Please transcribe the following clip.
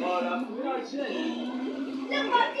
哇，咱们不要进。那我就。